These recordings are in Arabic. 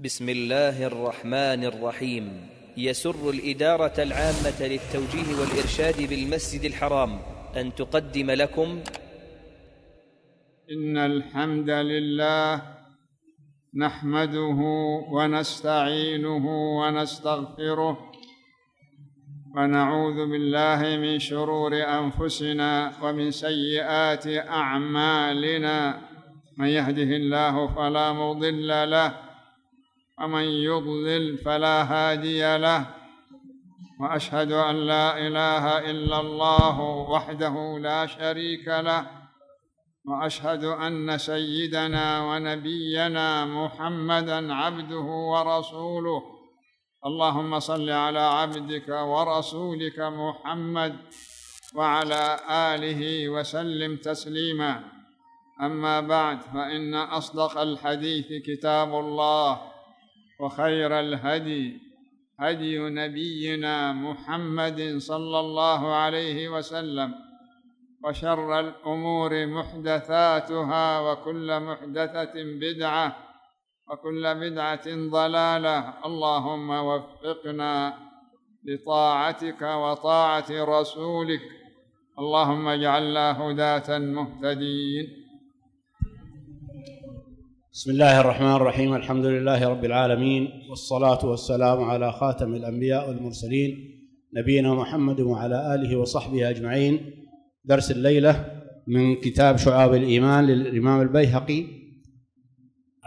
بسم الله الرحمن الرحيم. يسر الإدارة العامة للتوجيه والإرشاد بالمسجد الحرام أن تقدم لكم. إن الحمد لله نحمده ونستعينه ونستغفره ونعوذ بالله من شرور أنفسنا ومن سيئات أعمالنا. من يهده الله فلا مضل له ومن يضلل فلا هادي له وأشهد أن لا إله إلا الله وحده لا شريك له وأشهد أن سيدنا ونبينا محمدا عبده ورسوله. اللهم صل على عبدك ورسولك محمد وعلى آله وسلم تسليما. أما بعد فإن أصدق الحديث كتاب الله. وخير الهدي هدي نبينا محمد صلى الله عليه وسلم وشر الأمور محدثاتها وكل محدثة بدعة وكل بدعة ضلالة. اللهم وفقنا لطاعتك وطاعة رسولك. اللهم اجعلنا هداة مهتدين. بسم الله الرحمن الرحيم الحمد لله رب العالمين والصلاة والسلام على خاتم الأنبياء والمرسلين نبينا محمد وعلى آله وصحبه أجمعين. درس الليلة من كتاب شعاب الإيمان للإمام البيهقي.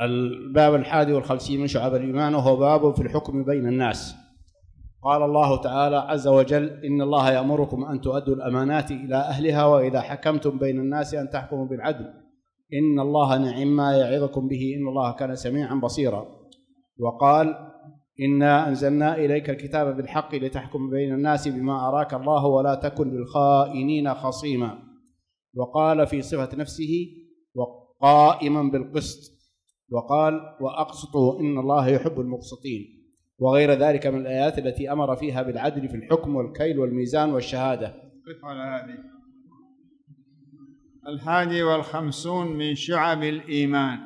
الباب الحادي والخمسين من شعاب الإيمان وهو باب في الحكم بين الناس. قال الله تعالى عز وجل إن الله يأمركم أن تؤدوا الأمانات إلى أهلها وإذا حكمتم بين الناس أن تحكموا بالعدل. إن الله نعم ما يعظكم به إن الله كان سميعا بصيرا. وقال إنا أنزلنا إليك الكتاب بالحق لتحكم بين الناس بما أراك الله ولا تكن للخائنين خصيما. وقال في صفة نفسه وقائما بالقسط وقال وأقسطوا إن الله يحب المقسطين. وغير ذلك من الآيات التي أمر فيها بالعدل في الحكم والكيل والميزان والشهادة. قف على هذه. الحادي والخمسون من شعب الإيمان.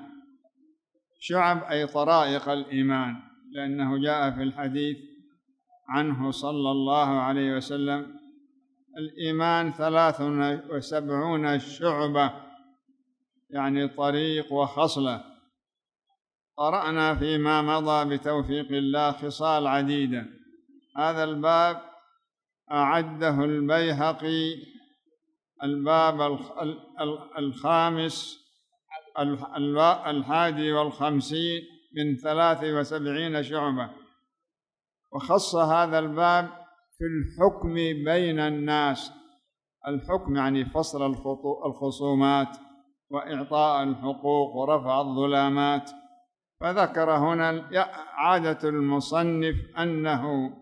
شعب أي طرائق الإيمان لأنه جاء في الحديث عنه صلى الله عليه وسلم الإيمان ثلاث وسبعون شعبة يعني طريق وخصلة. قرأنا فيما مضى بتوفيق الله خصال عديدة. هذا الباب أعده البيهقي الباب الخامس الحادي والخمسين من ثلاث وسبعين شعبة. وخص هذا الباب في الحكم بين الناس. الحكم يعني فصل الخصومات وإعطاء الحقوق ورفع الظلامات. فذكر هنا عادة المصنف أنه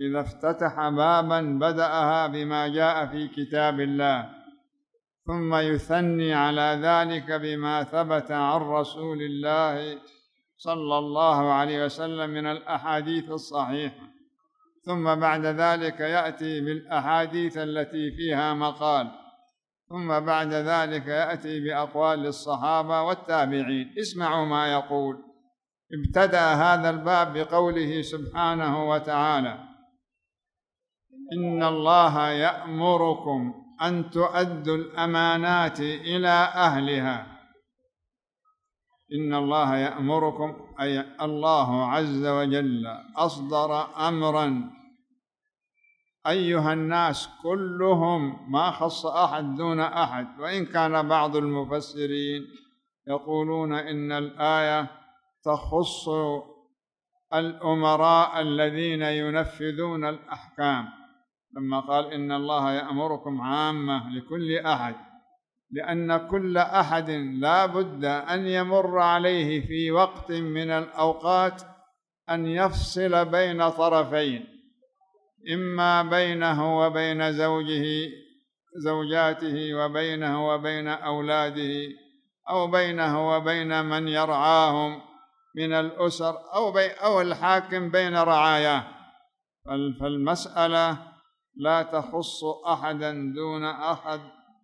إذا افتتح بابا بدأها بما جاء في كتاب الله. ثم يثني على ذلك بما ثبت عن رسول الله صلى الله عليه وسلم من الأحاديث الصحيحة. ثم بعد ذلك يأتي بالأحاديث التي فيها مقال. ثم بعد ذلك يأتي بأقوال الصحابة والتابعين. اسمعوا ما يقول. ابتدأ هذا الباب بقوله سبحانه وتعالى إن الله يأمركم أن تؤدوا الأمانات إلى أهلها. إن الله يأمركم أي الله عز وجل أصدر أمرا. أيها الناس كلهم ما خص أحد دون أحد. وإن كان بعض المفسرين يقولون إن الآية تخص الأمراء الذين ينفذون الأحكام. لما قال إن الله يأمركم عامة لكل أحد لأن كل أحد لا بد أن يمر عليه في وقت من الأوقات أن يفصل بين طرفين إما بينه وبين زوجه زوجاته وبينه وبين أولاده أو بينه وبين من يرعاهم من الأسر أو أو الحاكم بين رعاياه. فالمسألة لا تخص أحدا دون أحد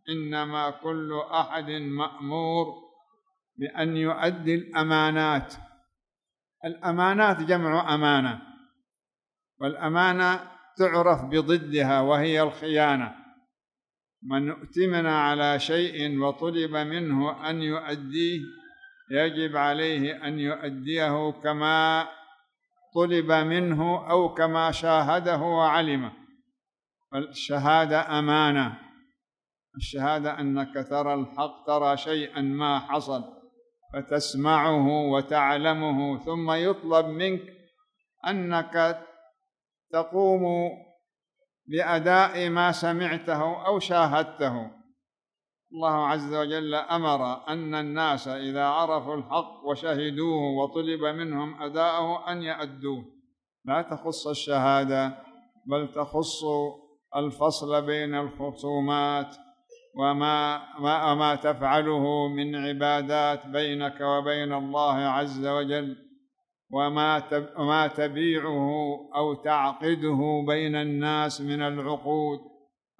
إنما كل أحد مأمور بأن يؤدي الأمانات. الأمانات جمع أمانة والأمانة تعرف بضدها وهي الخيانة. من اؤتمن على شيء وطلب منه أن يؤديه يجب عليه أن يؤديه كما طلب منه أو كما شاهده وعلمه. فالشهادة أمانة. الشهادة أنك ترى الحق ترى شيئا ما حصل فتسمعه وتعلمه ثم يطلب منك أنك تقوم بأداء ما سمعته أو شاهدته. الله عز وجل أمر أن الناس إذا عرفوا الحق وشهدوه وطلب منهم أداءه أن يأدوه. لا تخص الشهادة بل تخص الفصل بين الخصومات وما ما, ما تفعله من عبادات بينك وبين الله عز وجل وما وما تبيعه أو تعقده بين الناس من العقود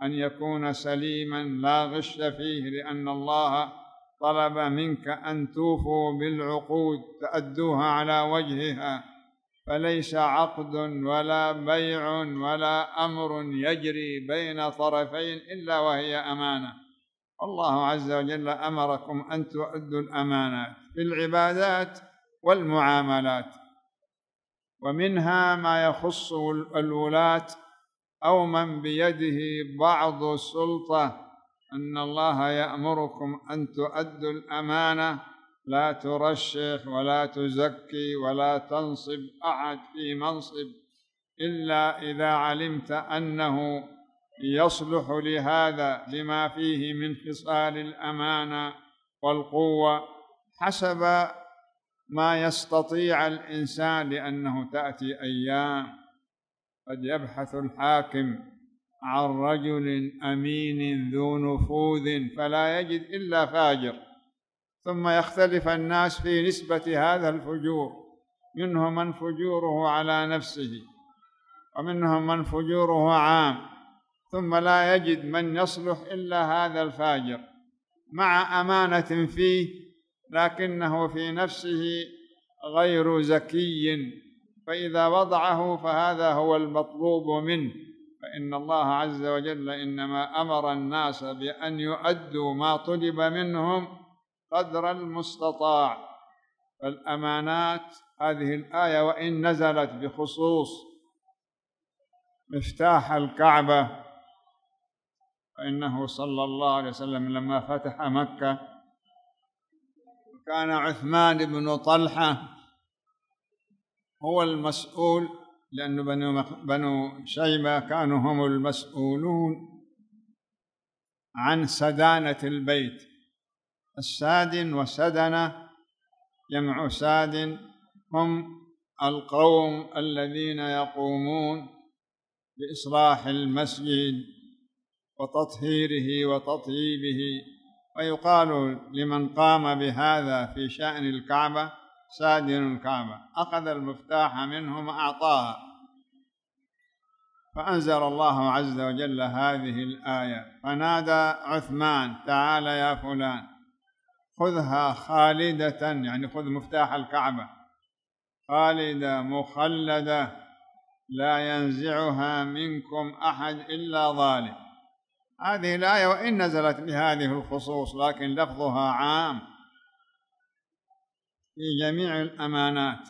أن يكون سليما لا غش فيه لأن الله طلب منك أن توفوا بالعقود تادوها على وجهها. فليس عقد ولا بيع ولا أمر يجري بين طرفين إلا وهي أمانة. الله عز وجل أمركم أن تؤدوا الأمانات في العبادات والمعاملات ومنها ما يخص الولاة أو من بيده بعض السلطه أن الله يأمركم أن تؤدوا الأمانة لا ترشح ولا تزكي ولا تنصب أحد في منصب إلا إذا علمت أنه يصلح لهذا لما فيه من خصال الأمانة والقوة حسب ما يستطيع الإنسان لأنه تأتي أيام. قد يبحث الحاكم عن رجل أمين ذو نفوذ فلا يجد إلا فاجر. ثم يختلف الناس في نسبة هذا الفجور منهم من فجوره على نفسه ومنهم من فجوره عام ثم لا يجد من يصلح إلا هذا الفاجر مع أمانة فيه لكنه في نفسه غير زكي فإذا وضعه فهذا هو المطلوب منه فإن الله عز وجل إنما أمر الناس بأن يؤدوا ما طلب منهم قدر المستطاع. فالامانات هذه الآية وإن نزلت بخصوص مفتاح الكعبة فإنه صلى الله عليه وسلم لما فتح مكة كان عثمان بن طلحة هو المسؤول لأن بنو بنو شيبة كانوا هم المسؤولون عن سدانة البيت. السادن وسدنة جمع ساد هم القوم الذين يقومون بإصلاح المسجد وتطهيره وتطييبه ويقال لمن قام بهذا في شأن الكعبة سادن الكعبة. أخذ المفتاح منهم أعطاها فأنزل الله عز وجل هذه الآية. فنادى عثمان تعال يا فلان. خذها خالدة يعني خذ مفتاح الكعبة. خالدة مخلدة لا ينزعها منكم أحد إلا ظالم. هذه الآية وإن نزلت بهذه الخصوص لكن لفظها عام في جميع الأمانات.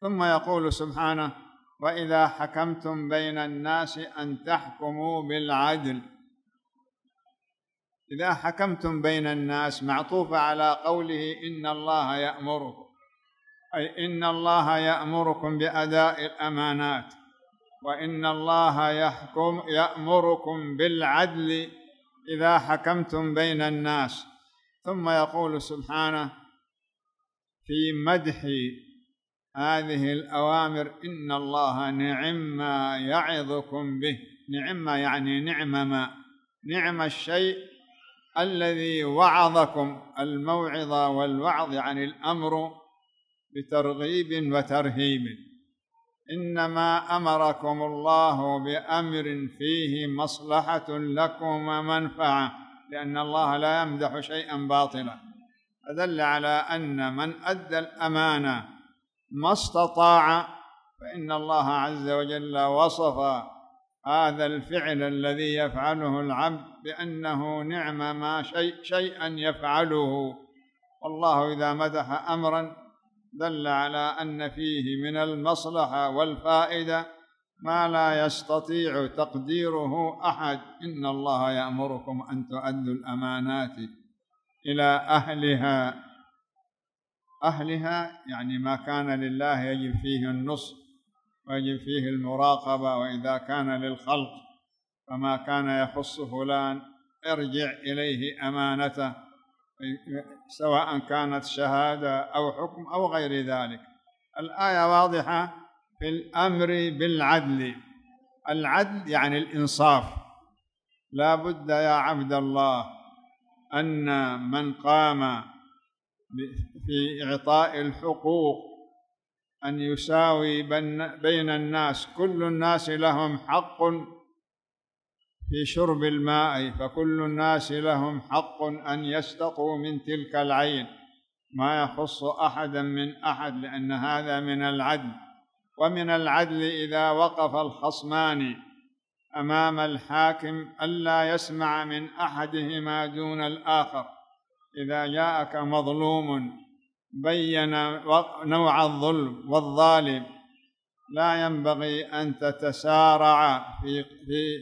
ثم يقول سبحانه وإذا حكمتم بين الناس أن تحكموا بالعدل. إذا حكمتم بين الناس معطوفة على قوله إن الله يأمركم أي إن الله يأمركم بأداء الأمانات وإن الله يحكم يأمركم بالعدل إذا حكمتم بين الناس. ثم يقول سبحانه في مدح هذه الأوامر إن الله نعم ما يعظكم به. نعم يعني نعم ما. نعم الشيء الذي وعظكم الموعظه والوعظ عن الأمر بترغيب وترهيب. إنما أمركم الله بأمر فيه مصلحة لكم ومنفعة لأن الله لا يمدح شيئا باطلا. فدل على أن من أدى الامانه ما استطاع فإن الله عز وجل وصف هذا الفعل الذي يفعله العبد بأنه نعم ما شيء شيئا يفعله. والله إذا مدح أمرا دل على أن فيه من المصلحة والفائدة ما لا يستطيع تقديره أحد. إن الله يأمركم أن تؤدوا الأمانات إلى أهلها. أهلها يعني ما كان لله يجب فيه النصح. ويجب فيه المراقبة وإذا كان للخلق فما كان يخص فلان ارجع إليه أمانته سواء كانت شهادة أو حكم أو غير ذلك. الآية واضحة في الأمر بالعدل. العدل يعني الإنصاف. لا بد يا عبد الله أن من قام في إعطاء الحقوق أن يساوي بين الناس كل الناس لهم حق في شرب الماء فكل الناس لهم حق أن يستقوا من تلك العين. ما يخص أحدا من أحد لأن هذا من العدل. ومن العدل إذا وقف الخصمان أمام الحاكم ألا يسمع من أحدهما دون الآخر. إذا جاءك مظلوم بين نوع الظلم والظالم. لا ينبغي أن تتسارع في في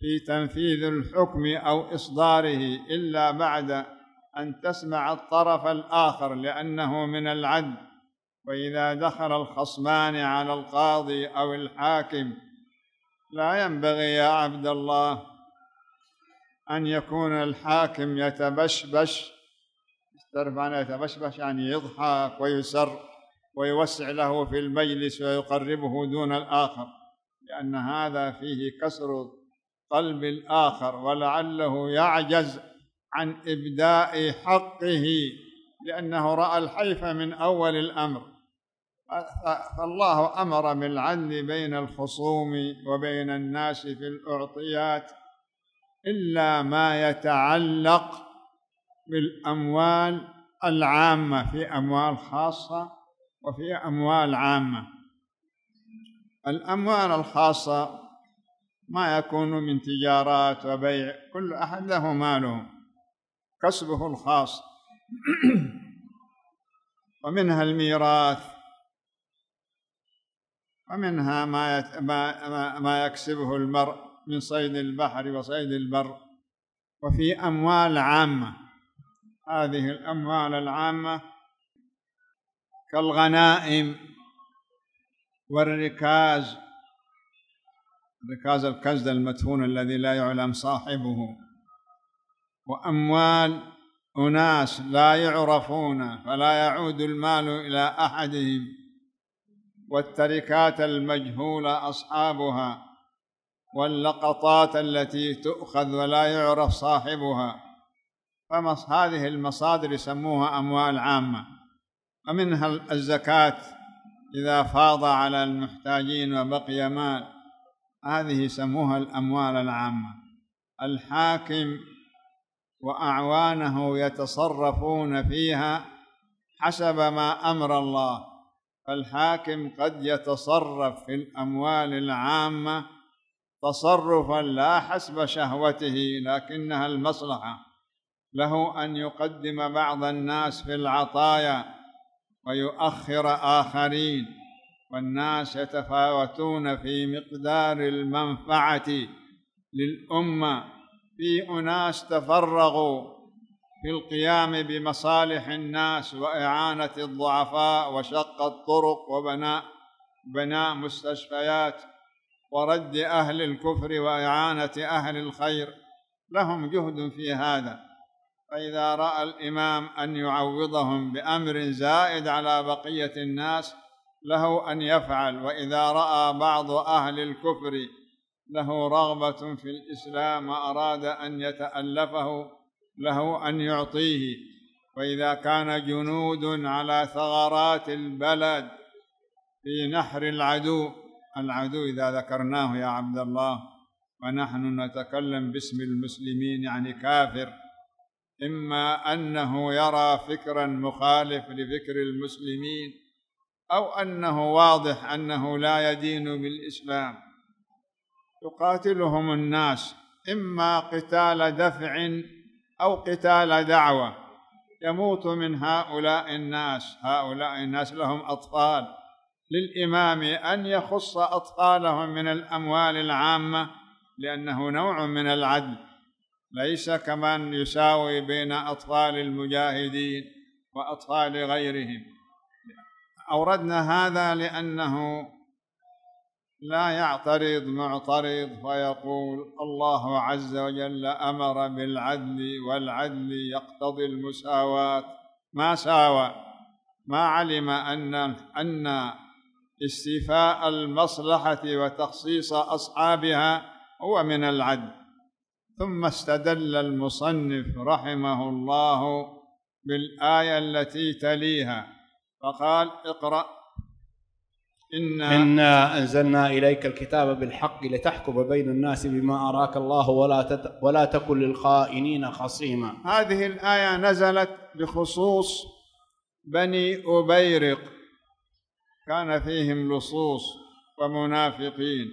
في تنفيذ الحكم أو إصداره إلا بعد أن تسمع الطرف الآخر لأنه من العدل. وإذا دخل الخصمان على القاضي أو الحاكم لا ينبغي يا عبد الله أن يكون الحاكم يتبشبش تعرف معنى يتبشبش يعني يضحك ويسر ويوسع له في المجلس ويقربه دون الآخر لأن هذا فيه كسر قلب الآخر ولعله يعجز عن إبداء حقه لأنه رأى الحيف من أول الأمر. فالله أمر بالعدل بين الخصوم وبين الناس في الأعطيات إلا ما يتعلق بالأموال العامة في أموال خاصة وفي أموال عامة. الأموال الخاصة ما يكون من تجارات وبيع كل أحد له ماله كسبه الخاص. ومنها الميراث. ومنها ما ما يكسبه المرء من صيد البحر وصيد البر. وفي أموال عامة. هذه الأموال العامة كالغنائم والركاز. ركاز الكنز المدفون الذي لا يعلم صاحبه. وأموال أناس لا يعرفون فلا يعود المال إلى أحدهم. والتركات المجهولة أصحابها. واللقطات التي تؤخذ ولا يعرف صاحبها. فهذه المصادر يسموها أموال عامة ومنها الزكاة إذا فاض على المحتاجين وبقي مال هذه يسموها الأموال العامة. الحاكم وأعوانه يتصرفون فيها حسب ما أمر الله فالحاكم قد يتصرف في الأموال العامة تصرفا لا حسب شهوته لكنها المصلحة. له أن يقدم بعض الناس في العطايا ويؤخر آخرين والناس يتفاوتون في مقدار المنفعة للأمة. في أناس تفرغوا في القيام بمصالح الناس وإعانة الضعفاء وشق الطرق وبناء بناء مستشفيات ورد أهل الكفر وإعانة أهل الخير لهم جهد في هذا. فإذا رأى الإمام أن يعوضهم بأمر زائد على بقية الناس له أن يفعل. وإذا رأى بعض أهل الكفر له رغبة في الإسلام وأراد أن يتألفه له أن يعطيه. وإذا كان جنود على ثغرات البلد في نحر العدو العدو إذا ذكرناه يا عبد الله ونحن نتكلم باسم المسلمين يعني كافر. إما أنه يرى فكرا مخالف لفكر المسلمين أو أنه واضح أنه لا يدين بالإسلام. يقاتلهم الناس إما قتال دفع أو قتال دعوة. يموت من هؤلاء الناس هؤلاء الناس لهم أطفال. للإمام أن يخص أطفالهم من الأموال العامة لأنه نوع من العدل. ليس كمن يساوي بين أطفال المجاهدين وأطفال غيرهم. أوردنا هذا لأنه لا يعترض معترض فيقول الله عز وجل أمر بالعدل والعدل يقتضي المساواة. ما ساوى؟ ما علم أن أن استيفاء المصلحة وتخصيص أصحابها هو من العدل. ثم استدل المصنف رحمه الله بالآية التي تليها فقال اقرأ. إنا, إنا أنزلنا إليك الكتاب بالحق لتحكم بين الناس بما أراك الله ولا تت ولا تكن للخائنين خصيما. هذه الآية نزلت بخصوص بني أبيرق. كان فيهم لصوص ومنافقين.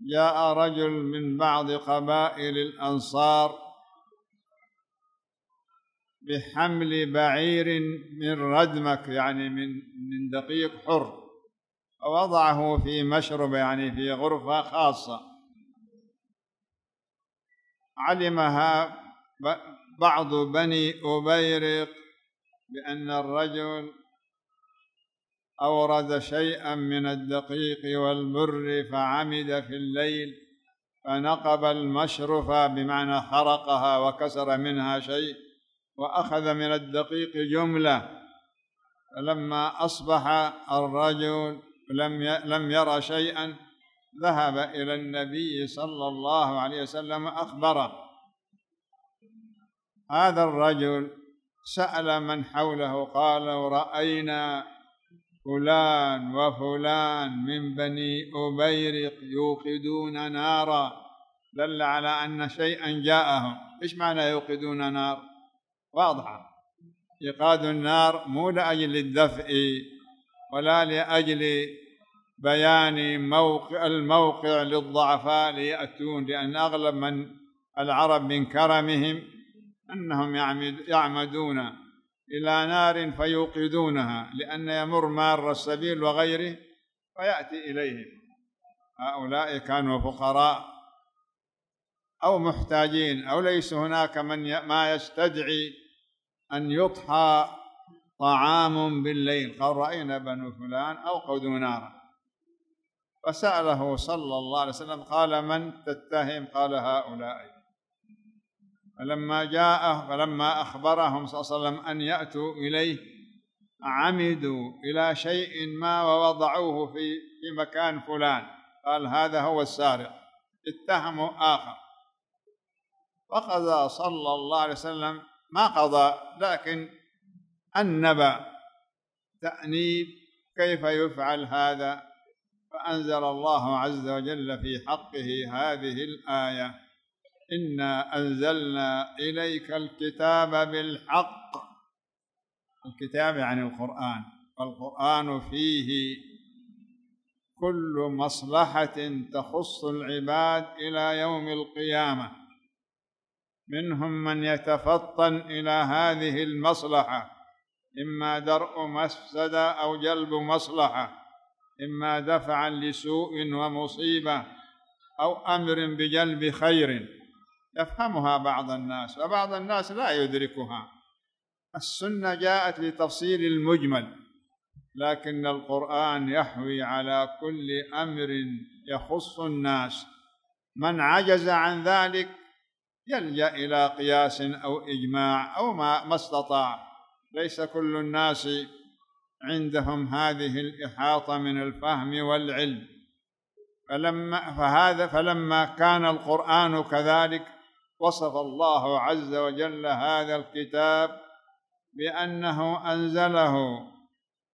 جاء رجل من بعض قبائل الأنصار بحمل بعير من ردمك يعني من من دقيق حر ووضعه في مشرب يعني في غرفة خاصة. علمها بعض بني أبيرق بأن الرجل أورد شيئا من الدقيق والبر فعمد في الليل فنقب المشرف بمعنى خرقها وكسر منها شيء وأخذ من الدقيق جملة. فلما أصبح الرجل لم لم يرى شيئا ذهب إلى النبي صلى الله عليه وسلم أخبره هذا الرجل سأل من حوله قالوا رأينا فلان وفلان من بني أبيرق يوقدون نارا. دل على أن شيئا جاءهم. إيش معنى يوقدون نار؟ واضحة إيقاد النار مو لأجل الدفء ولا لأجل بيان موقع الموقع للضعفاء ليأتون لأن أغلب من العرب من كرمهم أنهم يعمدون. إلى نار فيوقدونها لأن يمر مار السبيل وغيره فيأتي إليهم. هؤلاء كانوا فقراء أو محتاجين أو ليس هناك من ما يستدعي أن يطحى طعام بالليل. قال رأينا بنو فلان أوقدوا نارا. فسأله صلى الله عليه وسلم قال من تتهم؟ قال هؤلاء. فلما جاء فلما أخبرهم صلى الله عليه وسلم أن يأتوا إليه عمدوا إلى شيء ما ووضعوه في في مكان فلان. قال هذا هو السارق. اتهموا آخر. فقضى صلى الله عليه وسلم ما قضى لكن أنب تأنيب كيف يفعل هذا. فأنزل الله عز وجل في حقه هذه الآية. إنا أنزلنا إليك الكتاب بالحق. الكتاب يعني القرآن. والقرآن فيه كل مصلحة تخص العباد إلى يوم القيامة. منهم من يتفطن إلى هذه المصلحة. إما درء مفسدة أو جلب مصلحة. إما دفعا لسوء ومصيبة أو أمر بجلب خير. يفهمها بعض الناس وبعض الناس لا يدركها. السنة جاءت لتفصيل المجمل لكن القرآن يحوي على كل أمر يخص الناس. من عجز عن ذلك يلجأ إلى قياس أو إجماع أو ما ما استطاع. ليس كل الناس عندهم هذه الإحاطة من الفهم والعلم. فلما فهذا فلما كان القرآن كذلك وصف الله عز وجل هذا الكتاب بأنه أنزله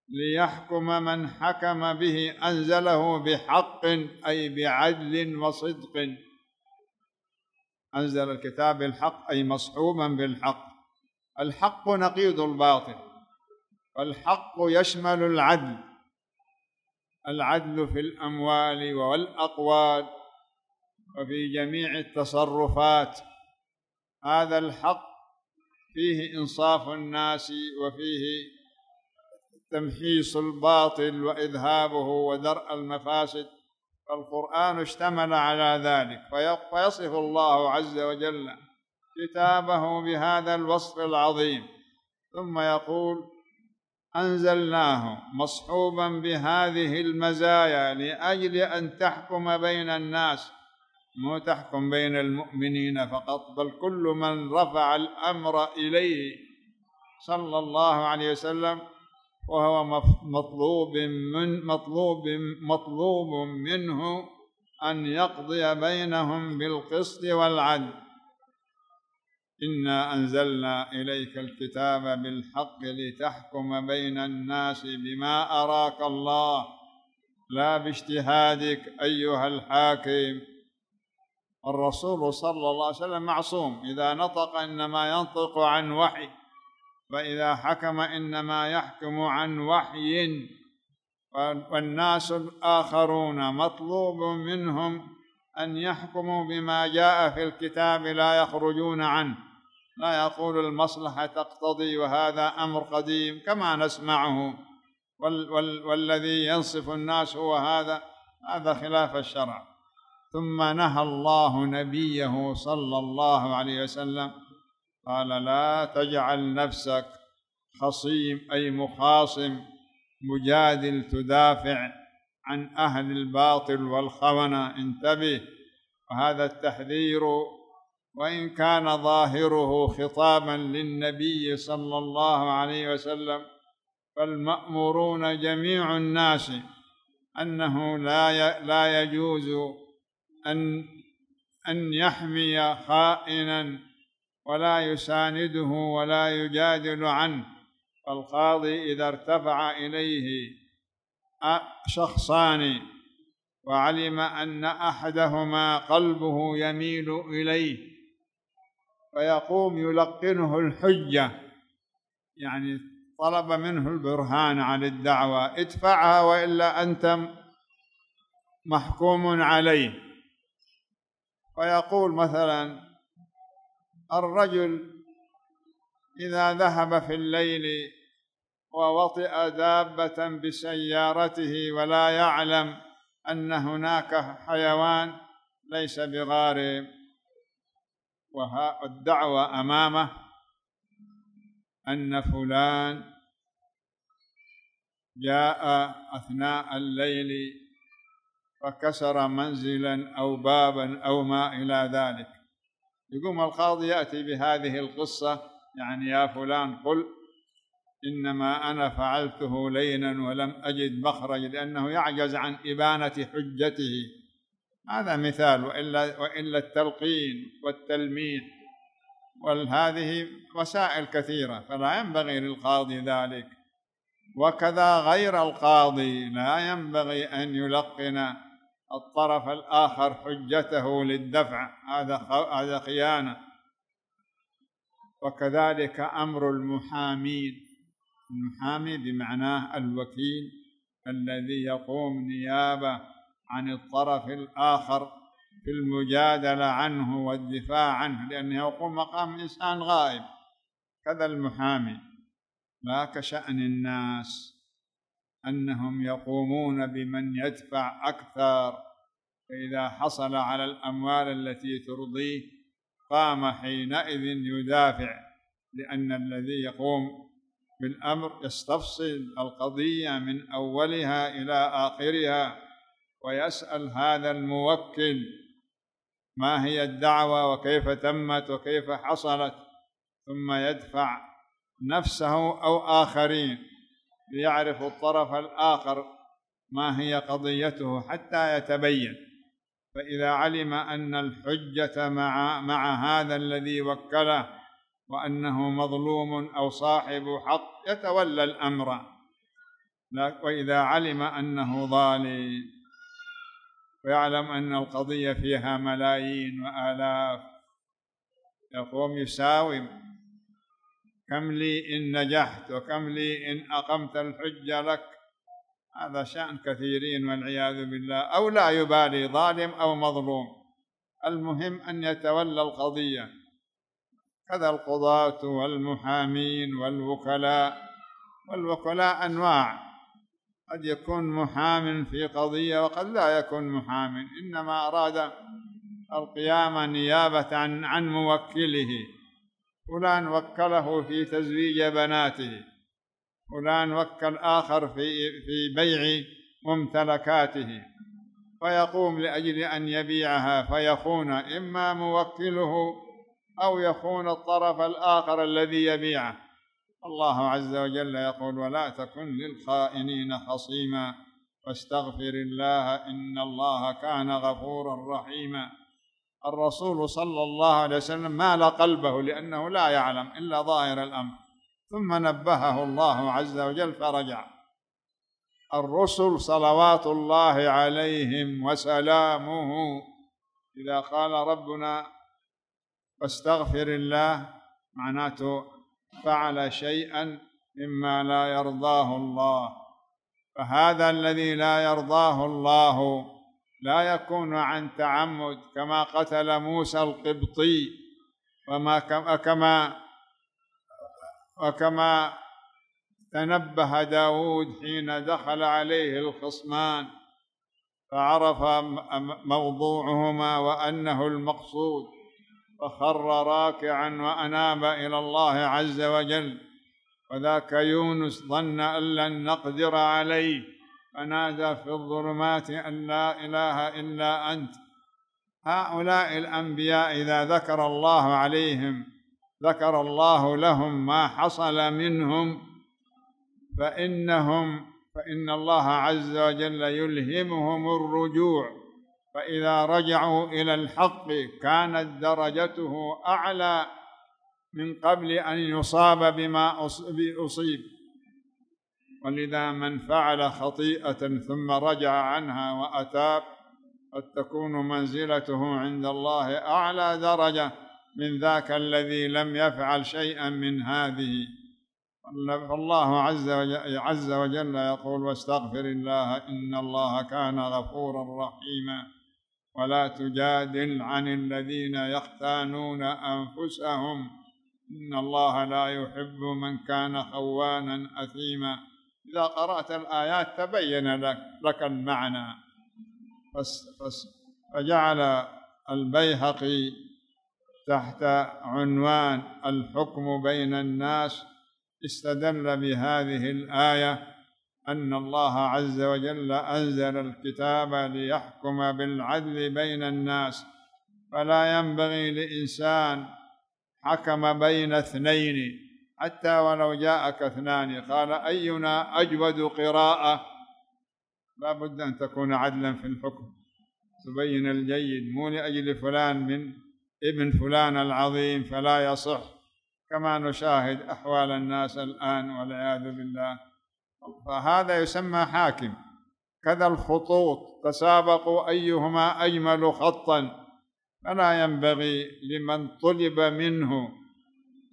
ليحكم من حكم به أنزله بحق أي بعدل وصدق. أنزل الكتاب بالحق أي مصحوبا بالحق. الحق نقيض الباطل والحق يشمل العدل. العدل في الأموال والأقوال وفي جميع التصرفات. هذا الحق فيه إنصاف الناس وفيه تمحيص الباطل وإذهابه ودرء المفاسد فالقرآن اشتمل على ذلك. فيصف الله عز وجل كتابه بهذا الوصف العظيم ثم يقول أنزلناه مصحوبا بهذه المزايا لأجل أن تحكم بين الناس مو تحكم بين المؤمنين فقط بل كل من رفع الأمر إليه صلى الله عليه وسلم وهو مطلوب من مطلوب مطلوب منه أن يقضي بينهم بالقسط والعدل. إنا أنزلنا إليك الكتاب بالحق لتحكم بين الناس بما أراك الله. لا باجتهادك أيها الحاكم. الرسول صلى الله عليه وسلم معصوم. إذا نطق إنما ينطق عن وحي فإذا حكم إنما يحكم عن وحي. والناس الآخرون مطلوب منهم أن يحكموا بما جاء في الكتاب لا يخرجون عنه. لا يقول المصلحة تقتضي وهذا أمر قديم كما نسمعه. وال وال والذي ينصف الناس هو هذا هذا خلاف الشرع. ثم نهى الله نبيه صلى الله عليه وسلم قال لا تجعل نفسك خصيم أي مخاصم مجادل تدافع عن أهل الباطل والخونة انتبه. وهذا التحذير وإن كان ظاهره خطابا للنبي صلى الله عليه وسلم فالمأمورون جميع الناس أنه لا لا يجوز أن أن يحمي خائنا ولا يسانده ولا يجادل عنه فالقاضي إذا ارتفع إليه شخصان وعلم أن أحدهما قلبه يميل إليه فيقوم يلقنه الحجة يعني طلب منه البرهان عن الدعوة ادفعها وإلا أنت محكوم عليه. فيقول مثلا الرجل إذا ذهب في الليل ووطئ دابة بسيارته ولا يعلم أن هناك حيوان ليس بغارب والدعوة أمامه أن فلان جاء أثناء الليل فكسر منزلا أو بابا أو ما إلى ذلك. يقوم القاضي يأتي بهذه القصة يعني يا فلان قل إنما أنا فعلته لينا ولم أجد مخرج لأنه يعجز عن إبانة حجته. هذا مثال وإلا, وإلا التلقين والتلميح وهذه وسائل كثيرة فلا ينبغي للقاضي ذلك. وكذا غير القاضي لا ينبغي أن يلقن الطرف الآخر حجته للدفع هذا هذا خيانة. وكذلك أمر المحامين. المحامي بمعناه الوكيل الذي يقوم نيابة عن الطرف الآخر في المجادلة عنه والدفاع عنه لأنه يقوم مقام إنسان غائب. كذا المحامي. لا كشأن الناس. أنهم يقومون بمن يدفع أكثر. فإذا حصل على الأموال التي ترضيه قام حينئذ يدافع لأن الذي يقوم بالأمر يستفصل القضية من أولها إلى آخرها ويسأل هذا الموكل ما هي الدعوة وكيف تمت وكيف حصلت ثم يدفع نفسه أو آخرين. ليعرف الطرف الآخر ما هي قضيته حتى يتبين. فإذا علم أن الحجة مع مع هذا الذي وكله وأنه مظلوم أو صاحب حق يتولى الأمر. وإذا علم أنه ظالم ويعلم أن القضية فيها ملايين وآلاف يقوم يساوم. كم لي إن نجحت وكم لي إن أقمت الحجة لك. هذا شأن كثيرين والعياذ بالله. أو لا يبالي ظالم أو مظلوم. المهم أن يتولى القضية. كذا القضاة والمحامين والوكلاء. والوكلاء أنواع. قد يكون محام في قضية وقد لا يكون محام. إنما أراد القيام نيابة عن, عن موكله. فلان وكله في تزويج بناته. فلان وكل آخر في في بيع ممتلكاته. فيقوم لأجل أن يبيعها فيخون إما موكله أو يخون الطرف الآخر الذي يبيعه. الله عز وجل يقول ولا تكن للخائنين خصيما واستغفر الله إن الله كان غفورا رحيما. الرسول صلى الله عليه وسلم مال قلبه لأنه لا يعلم إلا ظاهر الأمر. ثم نبهه الله عز وجل فرجع. الرسل صلوات الله عليهم وسلامه. إذا قال ربنا واستغفر الله معناته فعل شيئا مما لا يرضاه الله. فهذا الذي لا يرضاه الله لا يكون عن تعمد كما قتل موسى القبطي وما كما وكما تنبه داود حين دخل عليه الخصمان فعرف موضوعهما وأنه المقصود فخر راكعا وأناب إلى الله عز وجل. وذاك يونس ظن أن لن نقدر عليه. فنادى في الظلمات أن لا إله إلا أنت. هؤلاء الأنبياء إذا ذكر الله عليهم ذكر الله لهم ما حصل منهم فإنهم فإن الله عز وجل يلهمهم الرجوع. فإذا رجعوا إلى الحق كانت درجته أعلى من قبل أن يصاب بما أصيب ولذا من فعل خطيئة ثم رجع عنها وأتاب قد تكون منزلته عند الله أعلى درجة من ذاك الذي لم يفعل شيئا من هذه. فالله عز وجل, عز وجل يقول واستغفر الله إن الله كان غفورا رحيما ولا تجادل عن الذين يختانون أنفسهم إن الله لا يحب من كان خوانا أثيما إذا قرأت الآيات تبين لك, لك المعنى. فجعل البيهقي تحت عنوان الحكم بين الناس. استدل بهذه الآية أن الله عز وجل أنزل الكتاب ليحكم بالعدل بين الناس. فلا ينبغي لإنسان حكم بين اثنين. حتى ولو جاءك اثنان قال أينا أجود قراءة؟ لا بد أن تكون عدلا في الحكم. تبين الجيد مو لأجل فلان من ابن فلان العظيم فلا يصح. كما نشاهد أحوال الناس الآن والعياذ بالله. فهذا يسمى حاكم. كذا الخطوط تسابقوا أيهما أجمل خطا. فلا ينبغي لمن طلب منه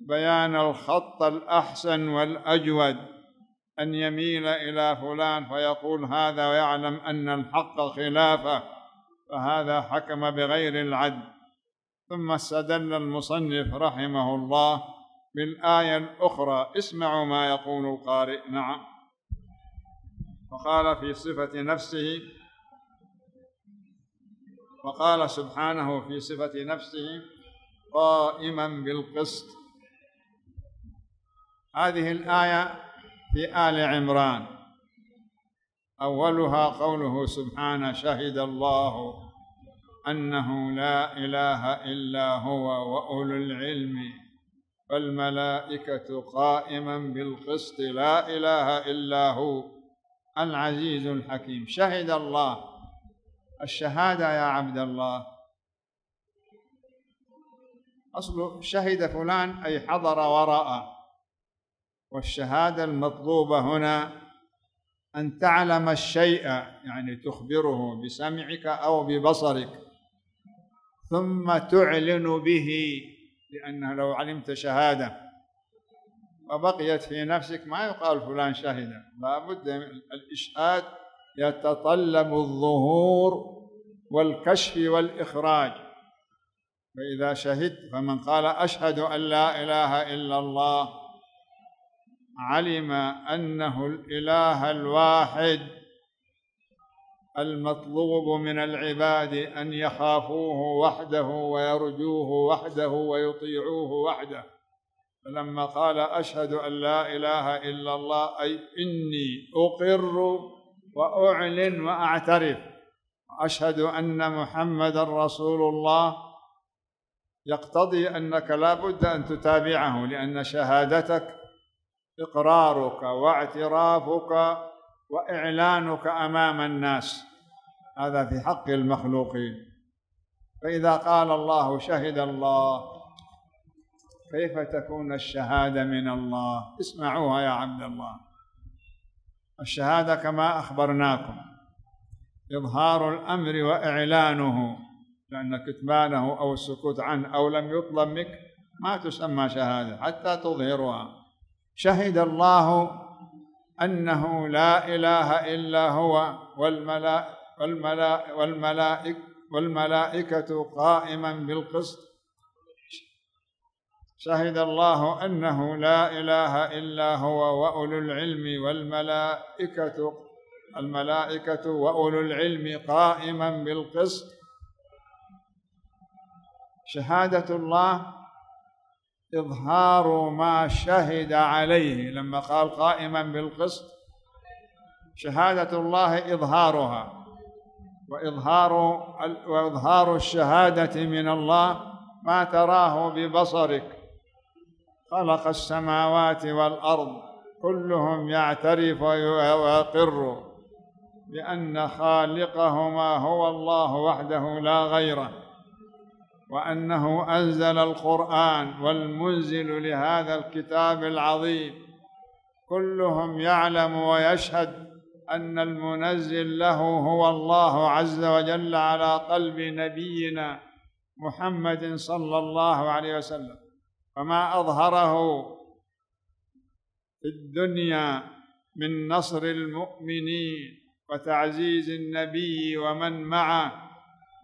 بيان الخط الأحسن والأجود أن يميل إلى فلان فيقول هذا ويعلم أن الحق خلافه فهذا حكم بغير العدل ثم استدل المصنف رحمه الله بالآية الأخرى اسمعوا ما يقول القارئ. نعم. وقال في صفة نفسه وقال سبحانه في صفة نفسه قائما بالقسط. هذه الآية في آل عمران. أولها قوله سبحانه شهد الله أنه لا إله إلا هو وأولو العلم والملائكة قائما بالقسط لا إله إلا هو العزيز الحكيم. شهد الله. الشهادة يا عبد الله. أصل شهد فلان أي حضر وراء والشهادة المطلوبة هنا أن تعلم الشيء يعني تخبره بسمعك أو ببصرك ثم تعلن به لأنه لو علمت شهادة وبقيت في نفسك ما يقال فلان شهد. لا بد الإشهاد يتطلب الظهور والكشف والإخراج. فإذا شهدت فمن قال أشهد أن لا إله إلا الله علم أنه الإله الواحد المطلوب من العباد أن يخافوه وحده ويرجوه وحده ويطيعوه وحده. فلما قال أشهد أن لا إله إلا الله أي إني أقر وأعلن وأعترف أشهد أن محمد رسول الله يقتضي أنك لا بد أن تتابعه لأن شهادتك إقرارك واعترافك وإعلانك أمام الناس. هذا في حق المخلوقين. فإذا قال الله شهد الله كيف تكون الشهادة من الله؟ اسمعوها يا عبد الله. الشهادة كما أخبرناكم إظهار الأمر وإعلانه لأن كتمانه أو السكوت عنه أو لم يطلب منك ما تسمى شهادة حتى تظهرها. شهد الله أنه لا إله إلا هو والملائكة والملائكة والملائكة قائما بالقسط. شهد الله أنه لا إله إلا هو وأولو العلم والملائكة الملائكة وأولو العلم قائما بالقسط. شهادة الله إظهار ما شهد عليه. لما قال قائما بالقسط شهادة الله إظهارها وإظهار وإظهار الشهادة من الله ما تراه ببصرك. خلق السماوات والأرض كلهم يعترف ويقر بأن خالقهما هو الله وحده لا غيره. وأنه أنزل القرآن والمنزل لهذا الكتاب العظيم. كلهم يعلم ويشهد أن المنزل له هو الله عز وجل على قلب نبينا محمد صلى الله عليه وسلم. فما أظهره في الدنيا من نصر المؤمنين وتعزيز النبي ومن معه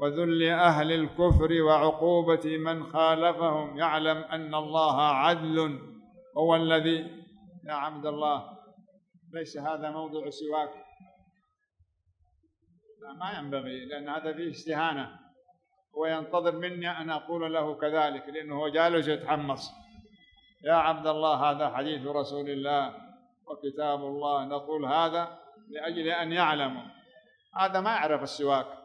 وذل أهل الكفر وعقوبة من خالفهم. يعلم أن الله عدل هو الذي يا عبد الله ليس هذا موضوع سواك. لا ما ينبغي لأن هذا فيه استهانة. هو ينتظر مني أن أقول له كذلك لأنه هو جالس يتحمص يا عبد الله هذا حديث رسول الله وكتاب الله. نقول هذا لأجل أن يعلموا. هذا ما يعرف السواك.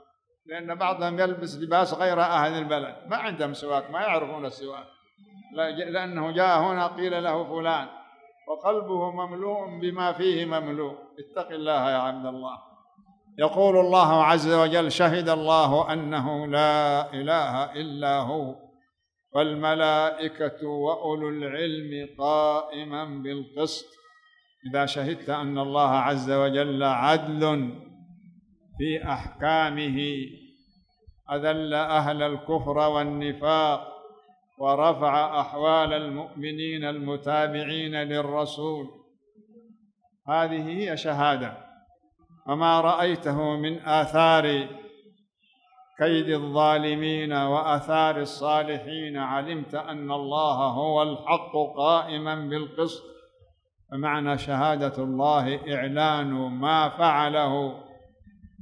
لأن بعضهم يلبس لباس غير أهل البلد. ما عندهم سواك ما يعرفون السواك. لأنه جاء هنا قيل له فلان. وقلبه مملوء بما فيه مملوء. اتق الله يا عبد الله. يقول الله عز وجل شهد الله أنه لا إله إلا هو والملائكة وأولو العلم قائما بالقسط. إذا شهدت أن الله عز وجل عدل في أحكامه. أذل أهل الكفر والنفاق ورفع أحوال المؤمنين المتابعين للرسول. هذه هي شهادة. وما رأيته من آثار كيد الظالمين وآثار الصالحين. علمت أن الله هو الحق قائما بالقسط. فمعنى شهادة الله إعلان ما فعله.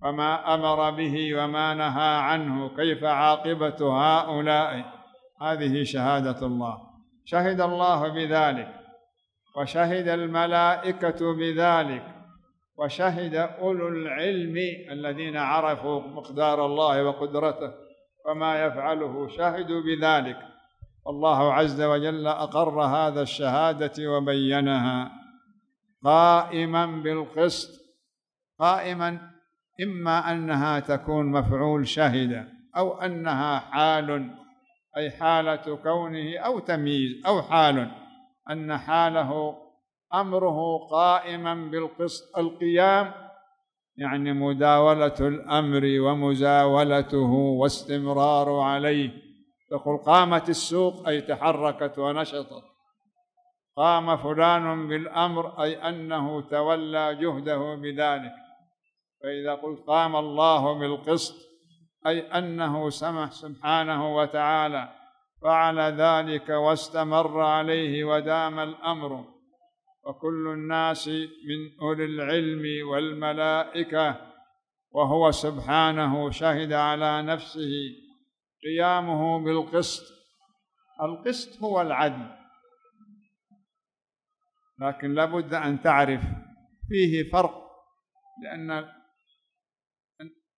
وما أمر به وما نهى عنه كيف عاقبة هؤلاء؟ هذه شهادة الله. شهد الله بذلك وشهد الملائكة بذلك وشهد أولو العلم الذين عرفوا مقدار الله وقدرته وما يفعله شهدوا بذلك. الله عز وجل أقر هذا الشهادة وبينها قائما بالقسط قائما إما أنها تكون مفعول شهد أو أنها حال أي حالة كونه أو تمييز أو حال أن حاله أمره قائما بالقسط القيام يعني مداولة الأمر ومزاولته واستمرار عليه. تقول قامت السوق أي تحركت ونشطت. قام فلان بالأمر أي أنه تولى جهده بذلك. فإذا قلت قام الله بالقسط أي أنه سمح سبحانه وتعالى فعل ذلك واستمر عليه ودام الأمر. وكل الناس من أولي العلم والملائكة وهو سبحانه شهد على نفسه قيامه بالقسط. القسط هو العدل لكن لابد أن تعرف فيه فرق لأن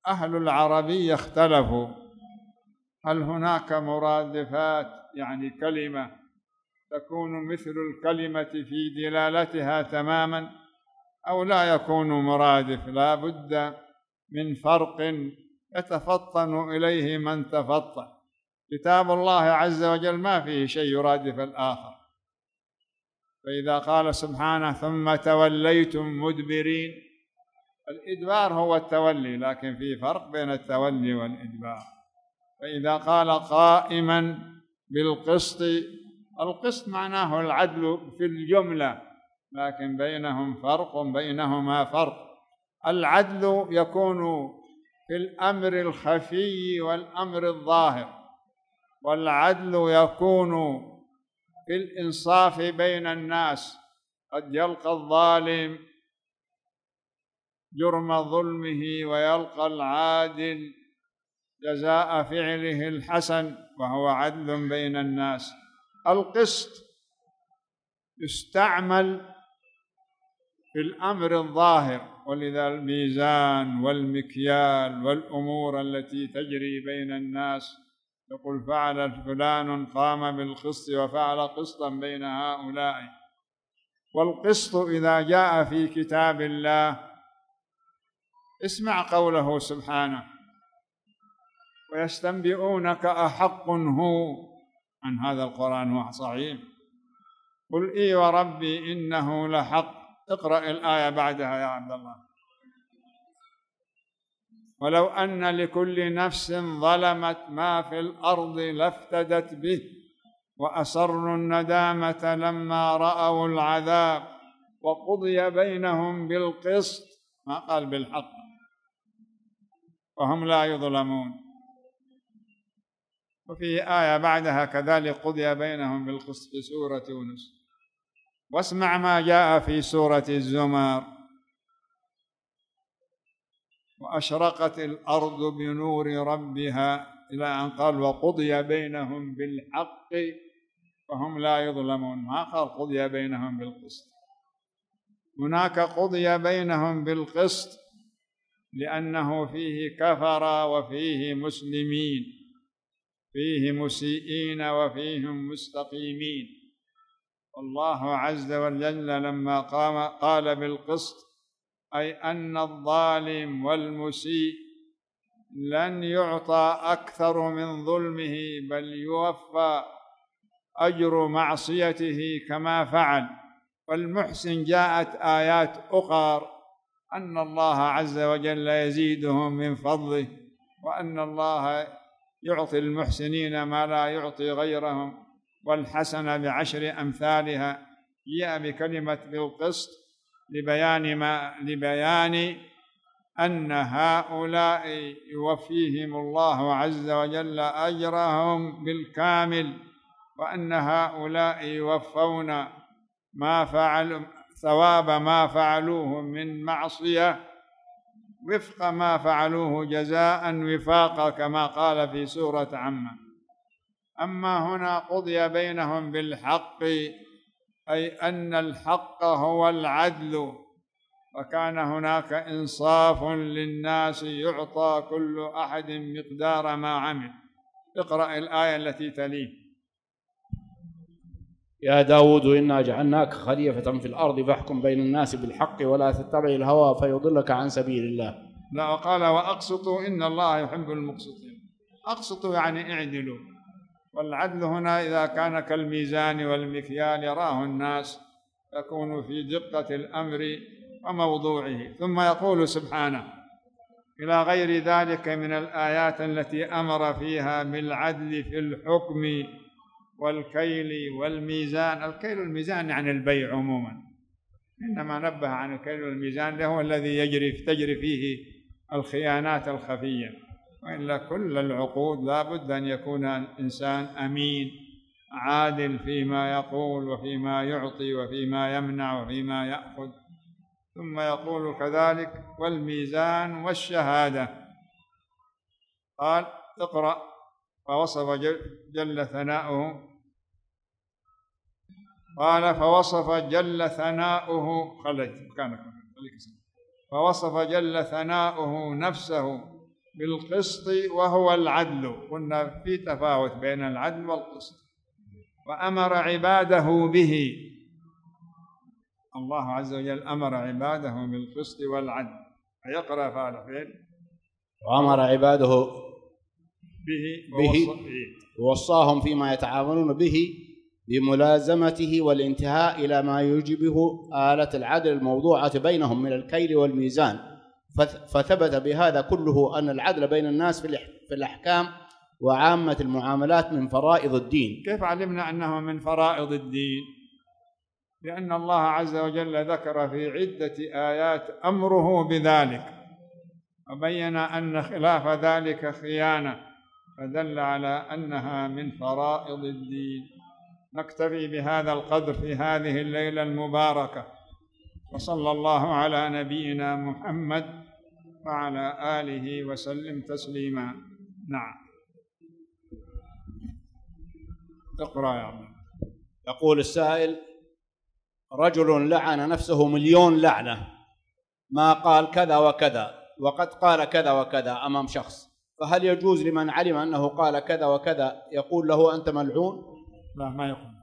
أهل العربية اختلفوا. هل هناك مرادفات؟ يعني كلمة. تكون مثل الكلمة في دلالتها تماما أو لا يكون مرادف. لا بد من فرق يتفطن إليه من تفطن. كتاب الله عز وجل ما فيه شيء يرادف الآخر. فإذا قال سبحانه ثم توليتم مدبرين الإدبار هو التولي لكن في فرق بين التولي والإدبار. فإذا قال قائما بالقسط القسط معناه العدل في الجملة لكن بينهم فرق بينهما فرق. العدل يكون في الأمر الخفي والأمر الظاهر والعدل يكون في الإنصاف بين الناس. قد يلقى الظالم جرم ظلمه ويلقى العادل جزاء فعله الحسن وهو عدل بين الناس. القسط يستعمل في الأمر الظاهر ولذا الميزان والمكيال والأمور التي تجري بين الناس. يقول فعل فلان قام بالقسط وفعل قسطا بين هؤلاء. والقسط إذا جاء في كتاب الله اسمع قوله سبحانه. ويستنبئونك أحق هو. عن هذا القرآن هو صحيح. قل إي وربي إنه لحق. اقرأ الآية بعدها يا عبد الله. ولو أن لكل نفس ظلمت ما في الأرض لافتدت به. وأسروا الندامة لما رأوا العذاب. وقضي بينهم بالقسط. ما قال بالحق. وهم لا يظلمون. وفي آية بعدها كذلك قضي بينهم بالقسط في سورة يونس. واسمع ما جاء في سورة الزمر. وأشرقت الأرض بنور ربها إلى أن قال وقضي بينهم بالحق وهم لا يظلمون. ما قال قضي بينهم بالقسط؟ هناك قضي بينهم بالقسط لأنه فيه كفر وفيه مسلمين فيه مسيئين وفيهم مستقيمين. والله عز وجل لما قام قال بالقسط أي أن الظالم والمسيء لن يعطى أكثر من ظلمه بل يوفى أجر معصيته كما فعل. والمحسن جاءت آيات أخر أن الله عز وجل يزيدهم من فضله وأن الله يعطي المحسنين ما لا يعطي غيرهم والحسنة بعشر أمثالها جاء بكلمة بالقسط لبيان ما لبيان أن هؤلاء يوفيهم الله عز وجل أجرهم بالكامل وأن هؤلاء يوفون ما فعلوا ثواب ما فعلوه من معصية وفق ما فعلوه جزاء وفاقا كما قال في سورة عمة. أما هنا قضي بينهم بالحق أي أن الحق هو العدل وكان هناك إنصاف للناس يعطى كل أحد مقدار ما عمل. اقرأ الآية التي تليه. يا داود إنا جعلناك خليفة في الأرض فاحكم بين الناس بالحق ولا تتبع الهوى فيضلك عن سبيل الله. لا وقال وأقسطوا إن الله يحب المقسطين. أقسطوا يعني اعدلوا. والعدل هنا إذا كان كالميزان والمكيال يراه الناس يكون في دقة الأمر وموضوعه. ثم يقول سبحانه إلى غير ذلك من الآيات التي أمر فيها بالعدل في الحكم والكيل والميزان. الكيل والميزان يعني البيع عموما. إنما نبه عن الكيل والميزان هو الذي يجري تجري فيه الخيانات الخفية. وإلا كل العقود لا بد أن يكون الإنسان أمين عادل فيما يقول وفيما يعطي وفيما يمنع وفيما يأخذ. ثم يقول كذلك والميزان والشهادة. قال اقرأ فوصف جل ثناؤه. قال فوصف جل ثناؤه. خليك مكانك فوصف جل ثناؤه نفسه بالقسط وهو العدل. قلنا في تفاوت بين العدل والقسط. وأمر عباده به. الله عز وجل أمر عباده بالقسط والعدل. فيقرأ فعل فعل. وأمر عباده به به ووصاهم فيما يتعاملون به بملازمته والانتهاء إلى ما يوجبه آلة العدل الموضوعة بينهم من الكيل والميزان. فثبت بهذا كله أن العدل بين الناس في الأحكام وعامة المعاملات من فرائض الدين. كيف علمنا أنه من فرائض الدين؟ لأن الله عز وجل ذكر في عدة آيات أمره بذلك. وبين أن خلاف ذلك خيانة. فدل على أنها من فرائض الدين. نكتفي بهذا القدر في هذه الليلة المباركة. وصلى الله على نبينا محمد وعلى آله وسلم تسليما. نعم. اقرأ يا عم يقول السائل رجل لعن نفسه مليون لعنة. ما قال كذا وكذا وقد قال كذا وكذا أمام شخص. فهل يجوز لمن علم أنه قال كذا وكذا يقول له أنت ملعون؟ لا ما يقول.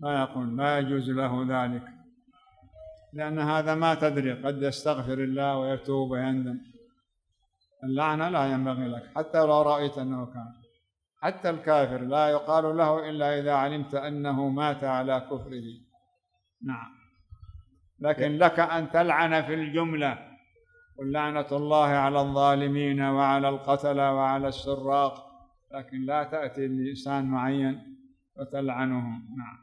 ما يقول. ما يجوز له ذلك. لأن هذا ما تدري. قد يستغفر الله ويتوب ويندم. اللعنة لا ينبغي لك. حتى لو رأيت أنه كان. حتى الكافر لا يقال له إلا إذا علمت أنه مات على كفره. نعم. لكن لك أن تلعن في الجملة. قل لعنة الله على الظالمين وعلى القتلة وعلى السراق لكن لا تأتي لإنسان معين وتلعنه. نعم.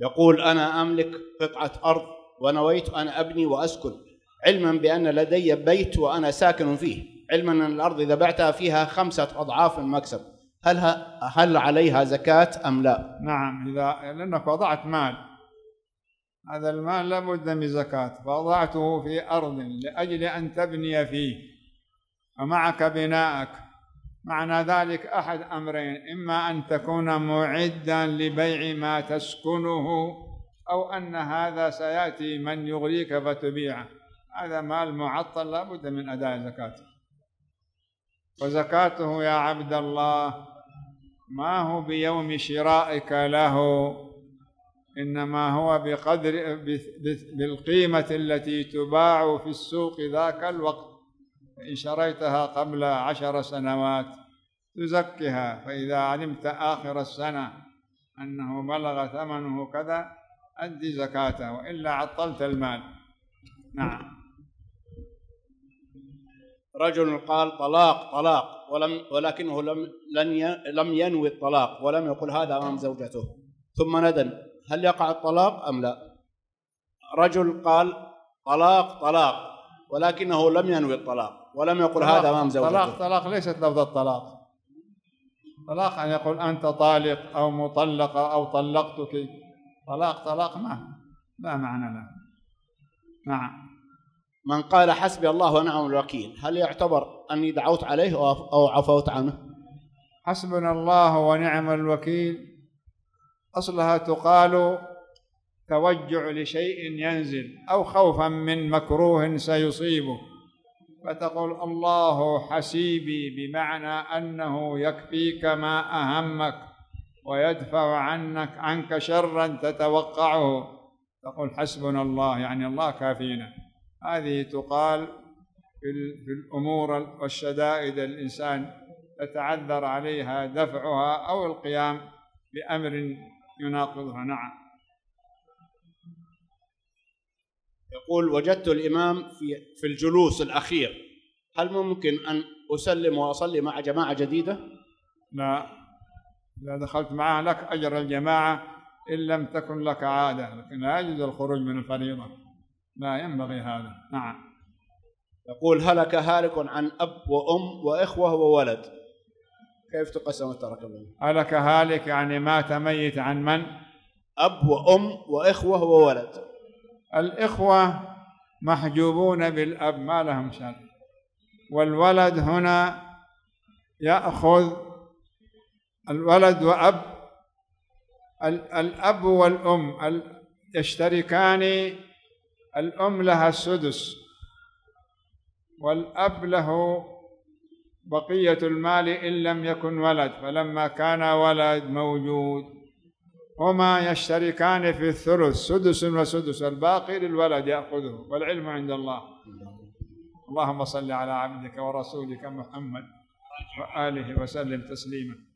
يقول أنا أملك قطعة أرض ونويت أن أبني وأسكن علما بأن لدي بيت وأنا ساكن فيه علما أن الأرض إذا بعتها فيها خمسة أضعاف المكسب هل هل عليها زكاة أم لا؟ نعم إذا لأنك وضعت مال. هذا المال لابد من زكاة فوضعته في أرض لأجل أن تبني فيه. ومعك بناءك. معنى ذلك أحد أمرين إما أن تكون معدا لبيع ما تسكنه أو أن هذا سيأتي من يغريك فتبيعه. هذا مال معطل لا بد من أداء زكاته. وزكاته يا عبد الله ما هو بيوم شرائك له؟ إنما هو بقدر بالقيمة التي تباع في السوق ذاك الوقت. إن شريتها قبل عشر سنوات تزكها فإذا علمت آخر السنة أنه بلغ ثمنه كذا أدي زكاته وإلا عطلت المال. نعم. رجل قال طلاق طلاق ولم ولكنه لم لن لم ينوي الطلاق ولم يقل هذا أمام زوجته. ثم ندم. هل يقع الطلاق أم لا؟ رجل قال طلاق طلاق ولكنه لم ينوي الطلاق ولم يقل هذا أمام زوجته. طلاق طلاق ليست لفظ الطلاق. طلاق أن يقول أنت طالق أو مطلقه أو طلقتك. طلاق طلاق ما لا معنى له. نعم. من قال حسبي الله ونعم الوكيل هل يعتبر أني دعوت عليه أو عفوت عنه؟ حسبنا الله ونعم الوكيل. أصلها تقال توجع لشيء ينزل أو خوفا من مكروه سيصيبه فتقول الله حسيبي بمعنى أنه يكفيك ما أهمك ويدفع عنك عنك شرا تتوقعه. تقول حسبنا الله يعني الله كافينا. هذه تقال في الأمور والشدائد الإنسان يتعذر عليها دفعها أو القيام بأمر يناقضها. نعم. يقول وجدت الإمام في في الجلوس الأخير. هل ممكن أن أسلم وأصلي مع جماعة جديدة؟ لا. إذا دخلت معه لك أجر الجماعة إن لم تكن لك عادة لكن لا يجوز الخروج من الفريضة. لا ينبغي هذا. نعم. يقول هلك هالك عن أب وأم وإخوة وولد. كيف تقسم التركة هلك هالك يعني مات ميت عن من؟ أب وأم وإخوة وولد. الإخوة محجوبون بالأب ما لهم شأن والولد هنا يأخذ الولد وأب. الأب والأم يشتركان الأم لها السدس والأب له بقية المال إن لم يكن ولد فلما كان ولد موجود. هما يشتركان في الثلث سدس وسدس الباقي للولد يأخذه والعلم عند الله. اللهم صل على عبدك ورسولك محمد وآله وسلم تسليما.